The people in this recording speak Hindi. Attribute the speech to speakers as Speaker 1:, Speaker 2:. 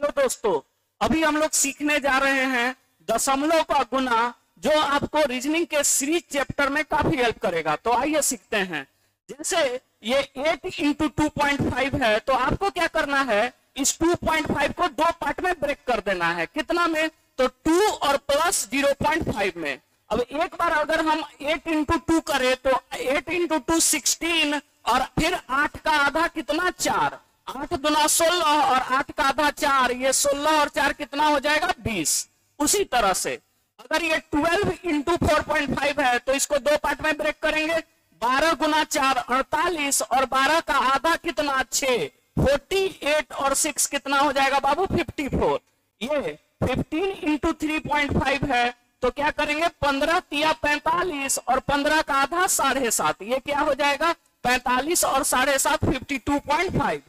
Speaker 1: हेलो दोस्तों, अभी हम लोग सीखने जा रहे हैं दशमलव का गुना, जो आपको रीजनिंग के सीरीज़ चैप्टर में काफ़ी हेल्प करेगा। तो आइए सीखते हैं। जैसे ये 8 इंटू टू है तो आपको क्या करना है? इस 2.5 को दो पार्ट में ब्रेक कर देना है। कितना में? तो 2 और प्लस 0.5 में। अब एक बार अगर हम 8 इंटू टू करें तो 8 इंटू टू सिक्सटीन और फिर 8 का आधा कितना? चार। आठ दुना सोलह और आठ का आधा चार, ये सोलह और चार कितना हो जाएगा? बीस। उसी तरह से अगर ये twelve into four point five है तो इसको दो पार्ट में ब्रेक करेंगे। बारह गुना चार, अड़तालीस और बारह का आधा कितना? छह। फोर्टी एट और सिक्स कितना हो जाएगा बाबू? फिफ्टी फोर ये fifteen into three point five है तो क्या करेंगे? पंद्रह तिया पैंतालीस और पंद्रह का आधा साढ़े सात। ये क्या हो जाएगा? पैंतालीस और साढ़े सात फिफ्टी टू पॉइंट फाइव